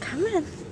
Come on.